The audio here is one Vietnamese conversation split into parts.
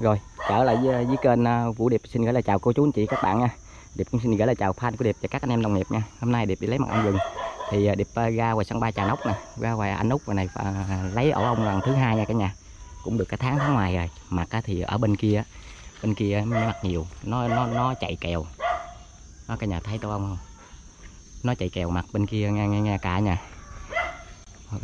rồi trở lại với, với kênh à, Vũ Điệp. Xin gửi lời chào cô chú anh chị các bạn nha. Điệp cũng xin gửi lời chào fan của Điệp và các anh em đồng nghiệp nha. Hôm nay Điệp đi lấy mật ong rừng thì à, Điệp à, ra ngoài sân bay Trà Nóc nè ra ngoài anh Út này và lấy ổ ong lần thứ hai nha cả nhà. Cũng được cả tháng tháng ngoài rồi. Mặt thì ở bên kia bên kia mới mặt nhiều. Nó nó nó chạy kèo. Nó cả nhà thấy tổ ong không? Nó chạy kèo mặt bên kia nghe nghe, nghe cả nhà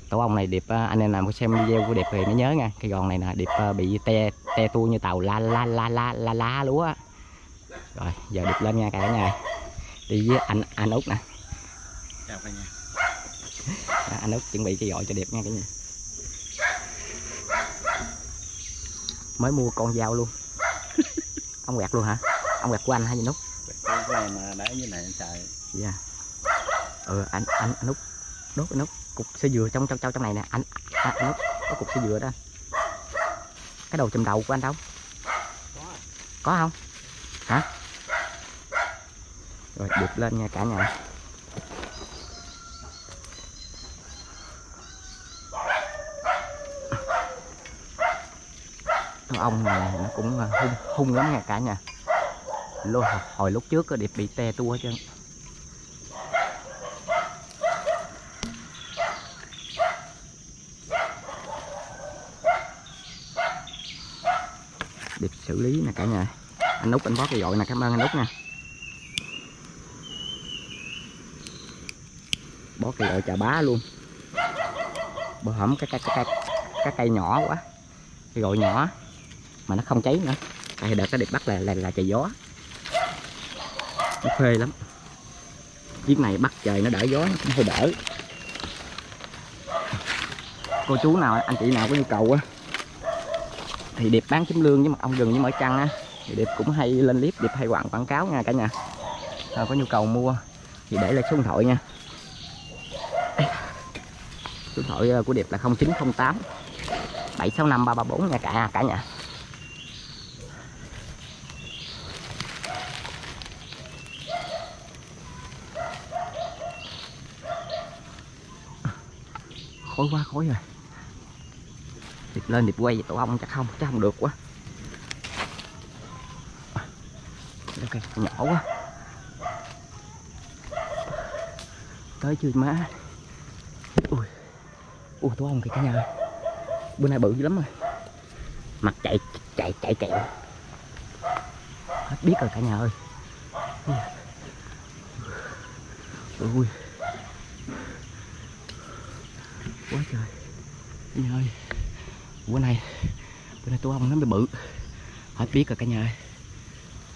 tổ ong này điệp anh em nào có xem video của điệp thì mới nhớ nha. Cái gòn này nè điệp bị te te tua như tàu la la la la la la lúa rồi giờ điệp lên nha cả nhà. Đi với anh anh út nè. Chào cả nhà. Đó, anh út chuẩn bị cái gọi cho điệp nha cả nhà. Mới mua con dao luôn. Ông quẹt luôn hả? Ông quẹt của anh hay gì nút cái cái mà đá dưới này trời dạ. Ừ anh anh anh út. Đốt anh út cục sơ dừa trong trong trong trong này nè. Anh à, nó có cục sơ dừa đó. Cái đầu chùm đầu của anh đâu? Có không? Hả? Rồi được lên nha cả nhà. Con ong này nó cũng à, hung hung lắm nha cả nhà. Lô, hồi lúc trước có điệp bị te tua chứ. Xử lý nè cả nhà. Anh út anh bó cái dội nè cảm ơn anh út nha. Bó cái dội chà bá luôn. Bữa hổm cái cái cái cái, cái cây nhỏ quá. Cái gội nhỏ mà nó không cháy nữa. Tại đợt cái điệp bắt là là, là trời gió. Nó phê lắm. Chiếc này bắt trời nó đỡ gió nó cũng hơi đỡ. Cô chú nào anh chị nào có nhu cầu á thì điệp bán chấm lương với mật ong rừng với mỡ trăng á. Thì điệp cũng hay lên clip điệp hay quảng quảng cáo nha cả nhà. À, có nhu cầu mua thì để lại số điện thoại nha. Số điện thoại ờ, của điệp là 0908 765 334 nha cả cả nhà. Khói quá khói rồi điệp lên điệp quay tổ ong chắc không chắc không được quá. Ok nhỏ quá. Tới chưa má? Ui ui tổ ong kìa cả nhà ơi. bữa nay bự dữ lắm rồi. Mặt chạy chạy chạy kẹo. Hết biết rồi cả nhà ơi. Ui. Quá trời. Nhà ơi bữa nay bữa nay tổ ong nó mới bự. Hết biết rồi cả nhà ơi.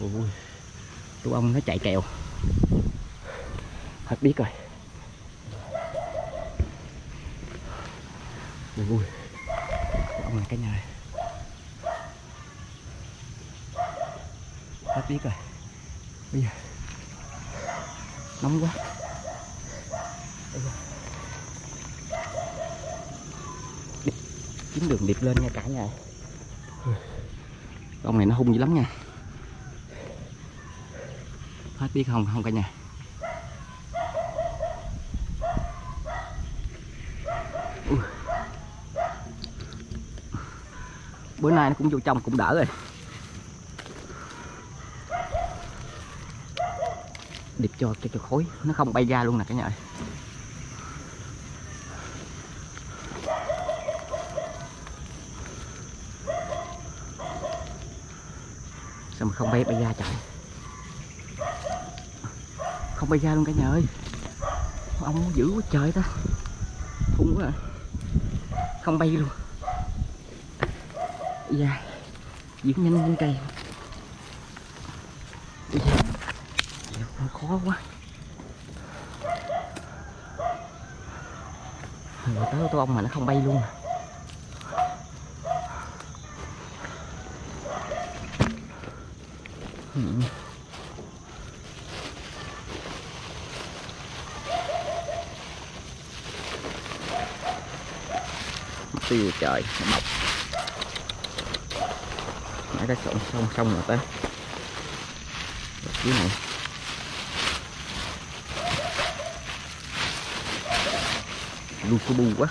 Ui tổ ong nó chạy kèo. Hết biết rồi. Ui tổ ong này cả nhà ơi. Hết biết rồi. Bây giờ, nóng quá. Bây giờ. Kiếm đường điệp lên nha cả nhà. Con này nó hung dữ lắm nha. Hết biết không không cả nhà. Ui. bữa nay nó cũng vô trong cũng đỡ rồi. Điệp cho cho cho khối. Nó không bay ra luôn nè cả nhà ơi. Sao bay ra chạy. Không bay ra luôn cả nhà ơi. Ông dữ quá trời ta. Khủng quá à. không bay luôn. Dài diễn nhanh lên cây Ui khó quá. Người tới tôi tô ông mà nó không bay luôn à. Ừ. tiêu trời nó mãi nãy ta trộn xong xong rồi ta. Dưới này. Lu su bu quá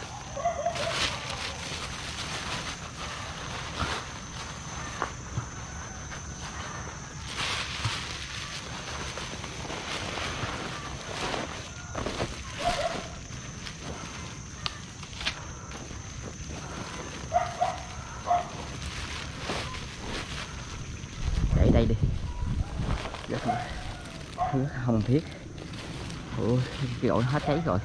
đây đi rất là hồng thiết. Ôi cái gội hết cháy rồi.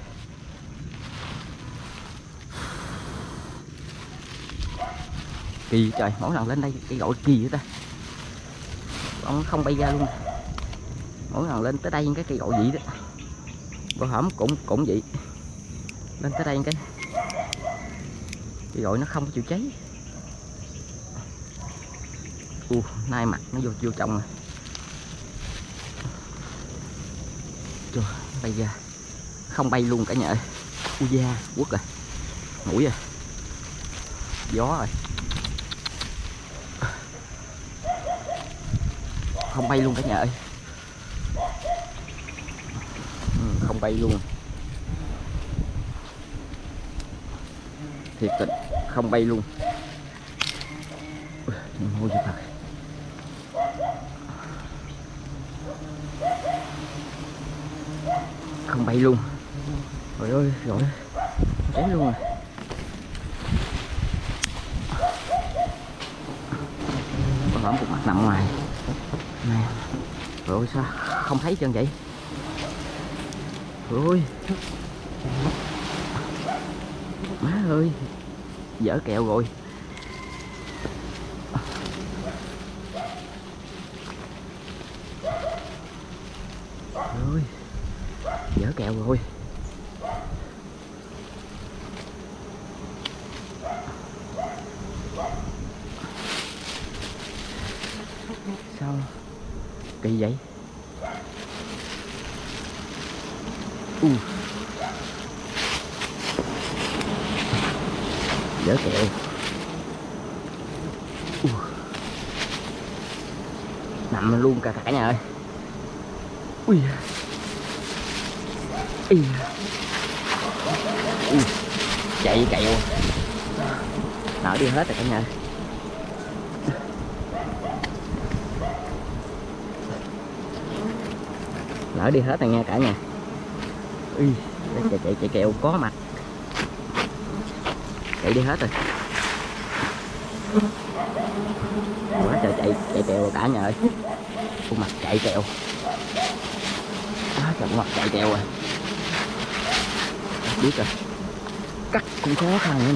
Kỳ trời mỗi lần lên đây cái gội kỳ vậy ta? Ông không bay ra luôn. Mỗi lần lên tới đây cái cây gội vậy đó. Bữa hổm cũng cũng vậy. Lên tới đây cái cây gội nó không chịu cháy. U nay mặt nó vô vô trong rồi chưa bay ra không bay luôn cả nhà ơi. U da quất rồi. Mũi rồi. Gió rồi. Không bay luôn cả nhà ơi. Ừ, không bay luôn. Thiệt tình không bay luôn. Ôi gì thật. Bay luôn. Rồi ơi rồi cháy luôn rồi. Con lõm cục mắt nằm ngoài. Nè. Rồi sao? Không thấy chân vậy? Rồi má ơi. Dở kẹo rồi ơi dở kẹo rồi sao kỳ vậy? U. Dở kẹo. Uh. nằm luôn cả cả nhà ơi. Ui Ý. Ui. chạy kẹo nở đi hết rồi cả nhà. Nở đi hết rồi nha cả nhà. Ui, chạy, chạy, chạy kẹo có mặt chạy đi hết rồi. Quá trời chạy chạy kẹo cả nhà ơi. Khuôn mặt chạy kẹo. Quá trời mặt chạy kẹo rồi biết rồi. Cắt cũng khó khăn nữa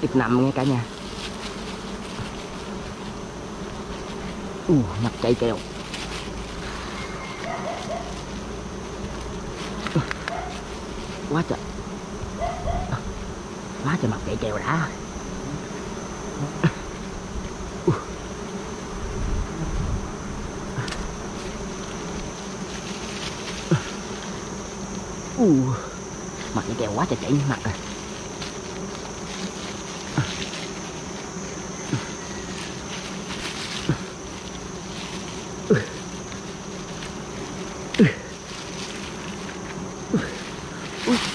ít nằm nghe cả nhà. U mặt chạy kẹo. Quá trời. Quá trời mặt chạy kèo đã. Uh, mặt nó kèo quá trời chảy mặt rồi.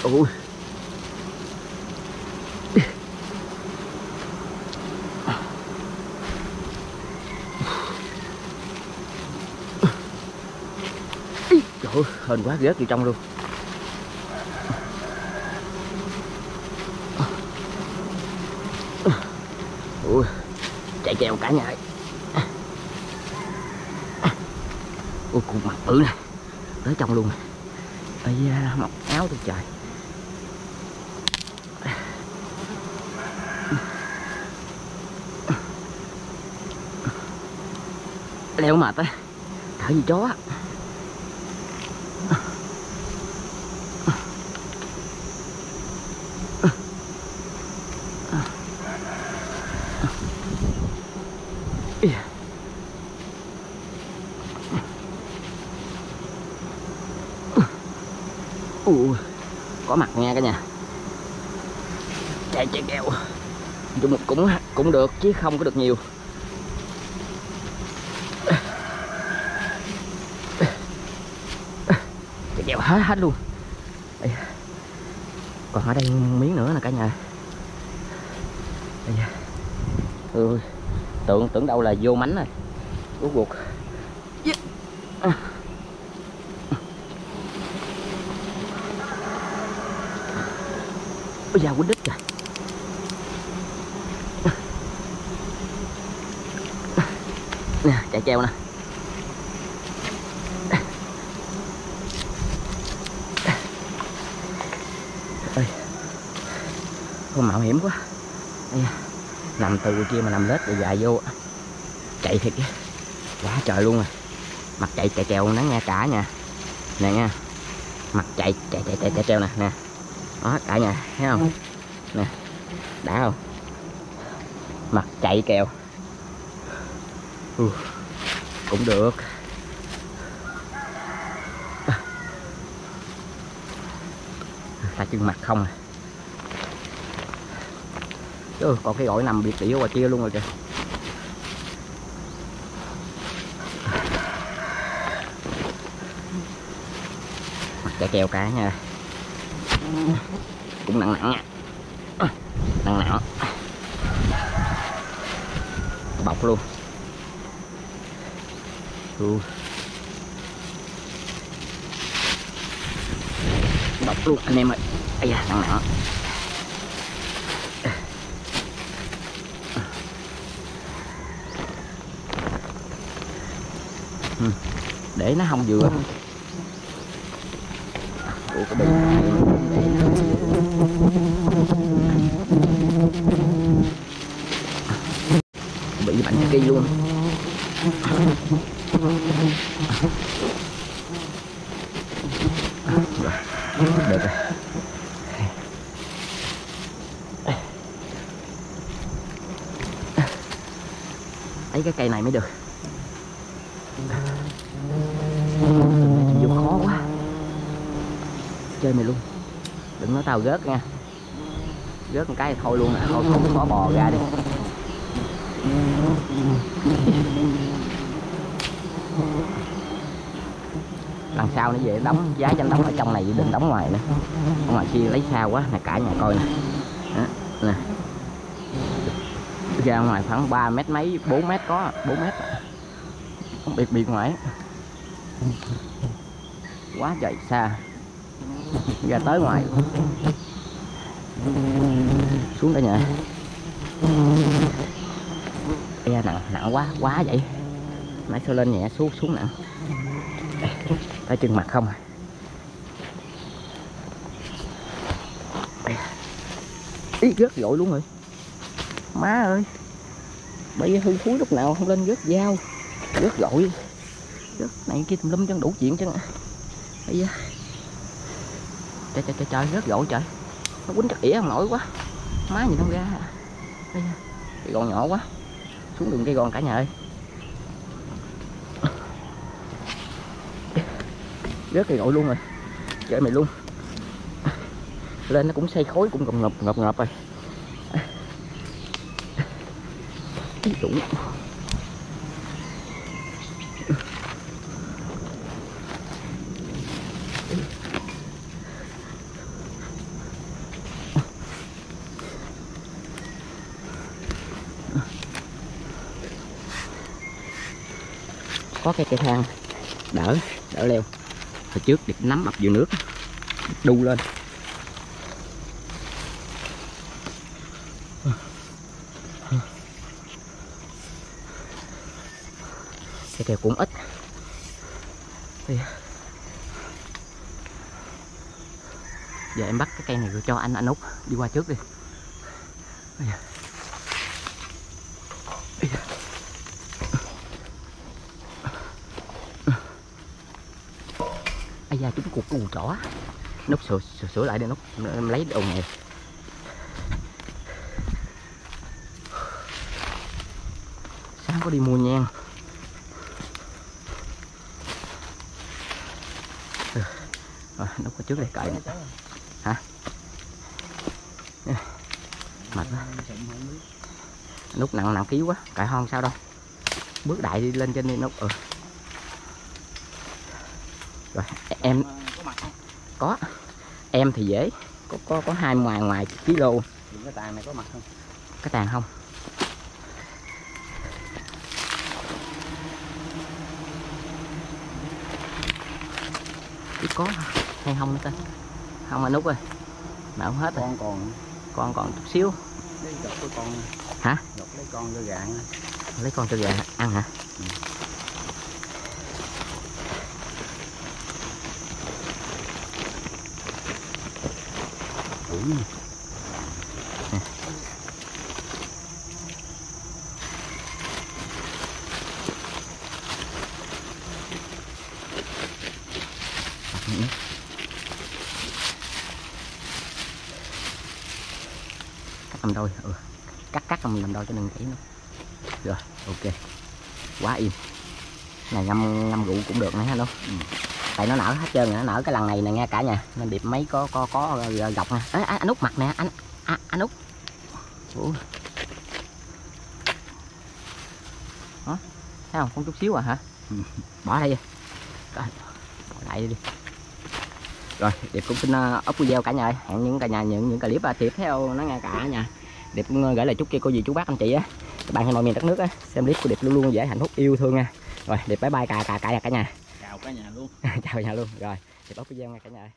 Ôi. Trời ơi, hên quá ghét gì trong luôn Ui, chèo cả nhà ấy. Ui, cục mặt bự nè. Tới trong luôn. Nè Ây mặc áo tôi trời leo mệt á. Thở như chó á Ui, có mặt nha cả nhà chạy chạy kẹo chung cũng cũng được chứ không có được nhiều cái kẹo hết hết luôn Đây. còn ở đây miếng nữa nè cả nhà Đây. Ừ, tưởng tưởng đâu là vô mánh rồi rút cuộc à. Ôi da quýnh đít rồi nè chạy treo nè. Ơi mạo hiểm quá. Nằm từ kia mà nằm lết rồi dài vô. Chạy thiệt chứ. Quá trời luôn rồi mặt chạy chạy treo nó nha cả nhà. Nè nha. Mặt chạy chạy chạy chạy, chạy treo nè nè. Đó cả nhà thấy không? Nè đã không? Mặt chạy kèo ừ, cũng được. À. Ta chân mặt không à. Ừ, còn cái gỏi nằm biệt đĩa và chia luôn rồi kìa. Mặt chạy kèo cá nha. Cũng nặng nặng nha nặng nặng. Bọc luôn ừ. bọc luôn anh em ơi. Ây da nặng nặng. Ừ, để nó không vừa. Ủa? Cái bình bị bệnh kỳ luôn. rồi được rồi ấy cái cây này mới được. Vô khó quá. Chơi mày luôn. Đừng nói tao rớt nha. Rớt một cái thôi luôn à thôi, không khó bò ra đi. Lần sau nó về đóng giá cho đóng ở trong này đừng đóng ngoài nữa. Ở ngoài kia lấy sao quá nè cả nhà coi nè. Đó, nè. Ra ngoài khoảng 3 mét mấy 4 mét có 4 mét. Không biệt biệt ngoài. Quá trời xa. Ra tới ngoài. Xuống đây nhà. E nặng nặng quá quá vậy. Nãy sao lên nhẹ xuống xuống nặng tay chân mặt không à? ý, rớt dội luôn rồi. Má ơi. Bây giờ hư thúi lúc nào không lên rớt dao. Rớt dội rớt này kia tùm lum chân đủ chuyện chân à. bây giờ. Trời trời trời trời, rớt dội trời. Nó quýnh chắc ỉa không nổi quá. Má nhìn không ra. Bây giờ. Cây gòn nhỏ quá. Xuống đường cây gòn cả nhà ơi. Rớt cây gội luôn rồi. Chơi mày luôn. Lên nó cũng xây khối cũng còn ngập ngập ngập rồi. Cái đủ có cái cây thang. Đỡ đỡ leo hồi trước được nắm ập dưới nước đu lên. Cây kèo cũng ít. Giờ em bắt cái cây này rồi cho anh anh út. Đi qua trước đi Bây giờ. Bây giờ ai da chúng cục cù chỏ nút sửa, sửa, sửa lại đi nút em, lấy đồ này. Sáng có đi mua nhang. Ừ. À, nút ở trước đây cậy nè. hả? Mệt quá. Nút nặng nặng ký quá. Cậy hon sao đâu. Bước đại đi lên trên đi nút ừ rồi em có. Mặt không có em thì dễ. Có có có hai ngoài ngoài ký lô. Cái tàn này có mặt không cái tàn không? Ít có hay không ta? Không anh út ơi. Mà không hết rồi. Con còn con còn chút xíu. Lấy con. Hả? lấy con cho gạn lấy con cho gà ăn hả Cắt làm đôi ừ. cắt cắt làm làm đôi cho đừng gãy nữa rồi, ok quá im này, ngâm ngâm rượu cũng được nữa ha luôn Ừ tại nó nở hết trơn rồi, nó nở cái lần này nè nghe cả nhà. Nên điệp mấy có có có ờ, gọc nè. Ê, anh, út mặt nè anh à, anh út. Ủa. Hả? thấy không? Có chút xíu à hả? Ừ. bỏ đây Coi, bỏ lại đi. Rồi điệp cũng xin uh, ốc video cả nhà ơi. hẹn những cả nhà những những clip uh, tiếp theo nó nghe cả nhà. Điệp cũng uh, gửi lời chúc cho cô dì chú bác anh chị á. Các bạn ở mọi miền đất nước á xem clip của điệp luôn luôn dễ hạnh phúc yêu thương nha. Rồi điệp bye bye cả cả cả nhà cả nhà cả nhà luôn chào nhà luôn rồi thì bóc video ngay cả nhà ơi.